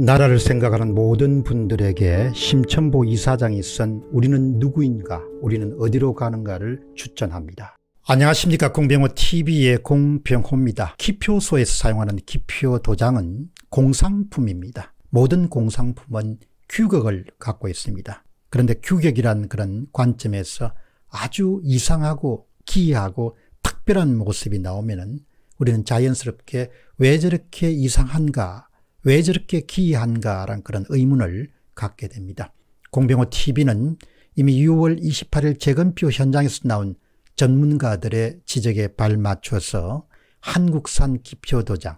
나라를 생각하는 모든 분들에게 심천보 이사장이 쓴 우리는 누구인가 우리는 어디로 가는가를 추천합니다. 안녕하십니까 공병호 tv의 공병호입니다. 기표소에서 사용하는 기표 도장은 공상품입니다. 모든 공상품은 규격을 갖고 있습니다. 그런데 규격이란 그런 관점에서 아주 이상하고 기이하고 특별한 모습이 나오면 우리는 자연스럽게 왜 저렇게 이상한가 왜 저렇게 기이한가라는 그런 의문을 갖게 됩니다. 공병호 TV는 이미 6월 28일 재건표 현장에서 나온 전문가들의 지적에 발맞춰서 한국산 기표도장,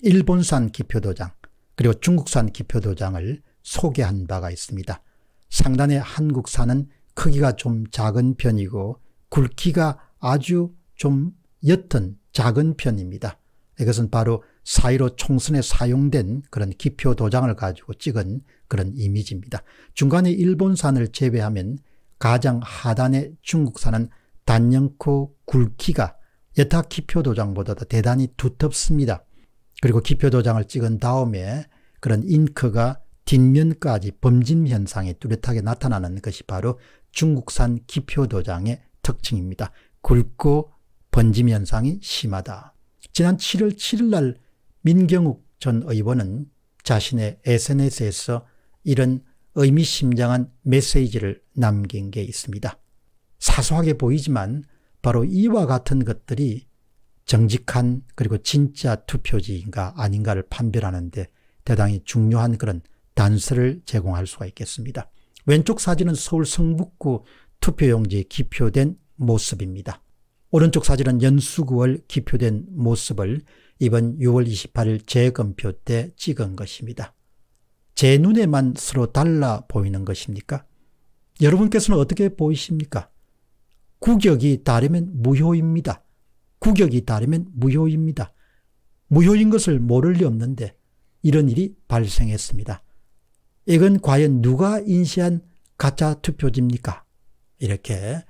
일본산 기표도장, 그리고 중국산 기표도장을 소개한 바가 있습니다. 상단의 한국산은 크기가 좀 작은 편이고 굵기가 아주 좀 옅은 작은 편입니다. 이것은 바로 사1로 총선에 사용된 그런 기표 도장을 가지고 찍은 그런 이미지입니다. 중간에 일본산을 제외하면 가장 하단의 중국산은 단연코 굵기가 여타 기표 도장보다 도 대단히 두텁습니다. 그리고 기표 도장을 찍은 다음에 그런 잉크가 뒷면까지 범짐 현상이 뚜렷하게 나타나는 것이 바로 중국산 기표 도장의 특징입니다. 굵고 번짐 현상이 심하다. 지난 7월 7일 날 민경욱 전 의원은 자신의 SNS에서 이런 의미심장한 메시지를 남긴 게 있습니다. 사소하게 보이지만 바로 이와 같은 것들이 정직한 그리고 진짜 투표지인가 아닌가를 판별하는 데 대단히 중요한 그런 단서를 제공할 수가 있겠습니다. 왼쪽 사진은 서울 성북구 투표용지에 기표된 모습입니다. 오른쪽 사진은 연수구월 기표된 모습을 이번 6월 28일 재검표 때 찍은 것입니다. 제 눈에만 서로 달라 보이는 것입니까? 여러분께서는 어떻게 보이십니까? 구격이 다르면 무효입니다. 구격이 다르면 무효입니다. 무효인 것을 모를 리 없는데 이런 일이 발생했습니다. 이건 과연 누가 인시한 가짜 투표지입니까? 이렇게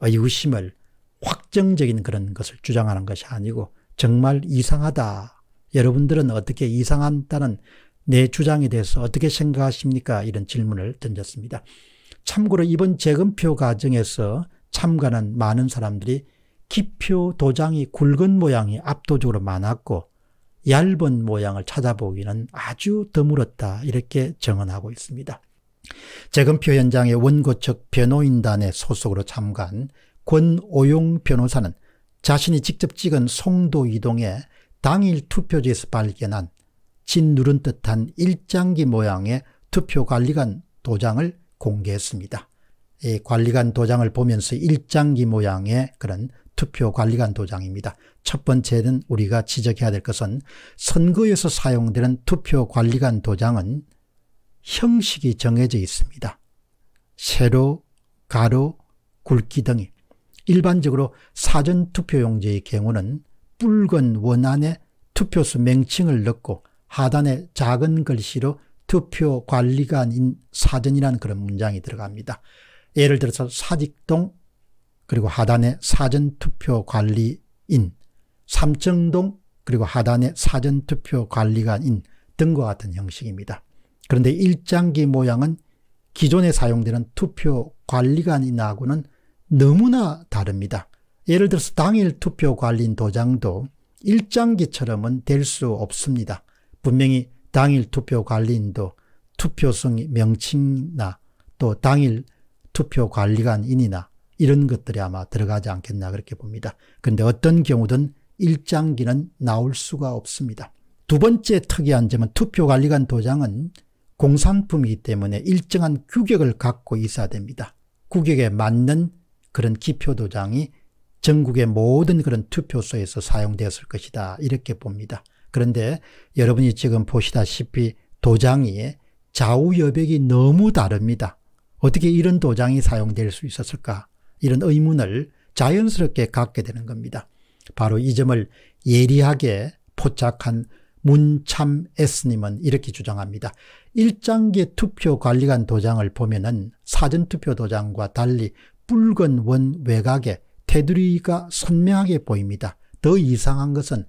의구심을 확정적인 그런 것을 주장하는 것이 아니고 정말 이상하다. 여러분들은 어떻게 이상하다는 내 주장에 대해서 어떻게 생각하십니까? 이런 질문을 던졌습니다. 참고로 이번 재검표 과정에서 참가한 많은 사람들이 기표 도장이 굵은 모양이 압도적으로 많았고 얇은 모양을 찾아보기는 아주 드물었다 이렇게 정언하고 있습니다. 재검표 현장의 원고 측 변호인단의 소속으로 참가한 권오용 변호사는 자신이 직접 찍은 송도 이동에 당일 투표지에서 발견한 짓누른 듯한 일장기 모양의 투표관리관 도장을 공개했습니다. 이 관리관 도장을 보면서 일장기 모양의 그런 투표관리관 도장입니다. 첫 번째는 우리가 지적해야 될 것은 선거에서 사용되는 투표관리관 도장은 형식이 정해져 있습니다. 세로, 가로, 굵기 등이 일반적으로 사전투표용지의 경우는 붉은 원안에 투표수 명칭을 넣고 하단에 작은 글씨로 투표관리관인 사전이라는 그런 문장이 들어갑니다. 예를 들어서 사직동 그리고 하단에 사전투표관리인 삼청동 그리고 하단에 사전투표관리관인 등과 같은 형식입니다. 그런데 일장기 모양은 기존에 사용되는 투표관리관인하고는 너무나 다릅니다. 예를 들어서 당일 투표 관리인 도장도 일장기처럼은 될 수 없습니다. 분명히 당일 투표 관리인도 투표성 명칭이나 또 당일 투표 관리관인이나 이런 것들이 아마 들어가지 않겠나 그렇게 봅니다. 그런데 어떤 경우든 일장기는 나올 수가 없습니다. 두 번째 특이한 점은 투표 관리관 도장은 공산품이기 때문에 일정한 규격을 갖고 있어야 됩니다. 규격에 맞는 그런 기표 도장이 전국의 모든 그런 투표소에서 사용되었을 것이다 이렇게 봅니다. 그런데 여러분이 지금 보시다시피 도장이 좌우 여백이 너무 다릅니다. 어떻게 이런 도장이 사용될 수 있었을까 이런 의문을 자연스럽게 갖게 되는 겁니다. 바로 이 점을 예리하게 포착한 문참 S님은 이렇게 주장합니다. 1장기 투표 관리관 도장을 보면 사전투표 도장과 달리 붉은 원 외곽에 테두리가 선명하게 보입니다. 더 이상한 것은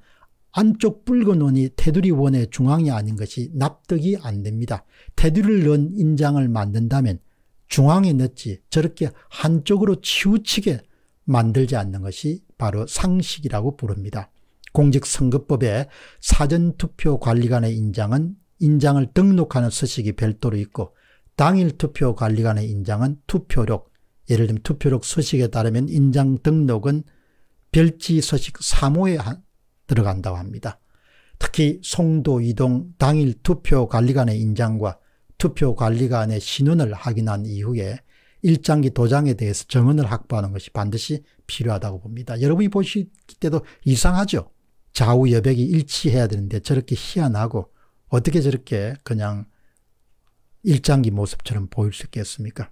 안쪽 붉은 원이 테두리 원의 중앙이 아닌 것이 납득이 안 됩니다. 테두리를 넣은 인장을 만든다면 중앙에 넣지 저렇게 한쪽으로 치우치게 만들지 않는 것이 바로 상식이라고 부릅니다. 공직선거법에 사전투표관리관의 인장은 인장을 등록하는 서식이 별도로 있고 당일투표관리관의 인장은 투표록 예를 들면 투표록 서식에 따르면 인장 등록은 별지 서식 3호에 들어간다고 합니다. 특히 송도 이동 당일 투표관리관의 인장과 투표관리관의 신원을 확인한 이후에 일장기 도장에 대해서 정언을 확보하는 것이 반드시 필요하다고 봅니다. 여러분이 보실 때도 이상하죠. 좌우 여백이 일치해야 되는데 저렇게 희한하고 어떻게 저렇게 그냥 일장기 모습처럼 보일 수 있겠습니까?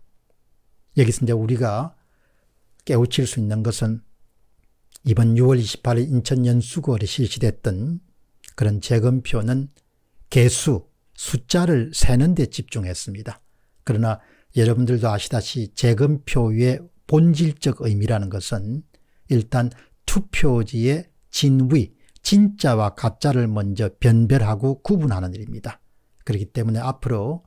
여기서 이제 우리가 깨우칠 수 있는 것은 이번 6월 28일 인천 연수구에 실시됐던 그런 재검표는 개수, 숫자를 세는 데 집중했습니다. 그러나 여러분들도 아시다시피 재검표의 본질적 의미라는 것은 일단 투표지의 진위, 진짜와 가짜를 먼저 변별하고 구분하는 일입니다. 그렇기 때문에 앞으로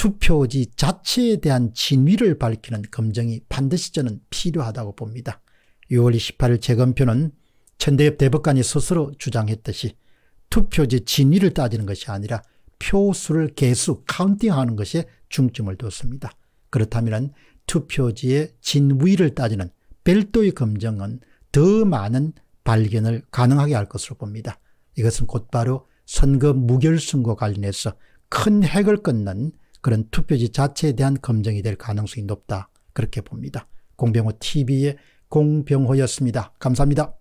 투표지 자체에 대한 진위를 밝히는 검증이 반드시 저는 필요하다고 봅니다. 6월 28일 재검표는 천대엽 대법관이 스스로 주장했듯이 투표지 진위를 따지는 것이 아니라 표수를 개수, 카운팅하는 것에 중점을 뒀습니다. 그렇다면 투표지의 진위를 따지는 별도의 검증은 더 많은 발견을 가능하게 할 것으로 봅니다. 이것은 곧바로 선거 무결선과 관련해서 큰 핵을 끊는 그런 투표지 자체에 대한 검증이 될 가능성이 높다. 그렇게 봅니다. 공병호 TV의 공병호였습니다. 감사합니다.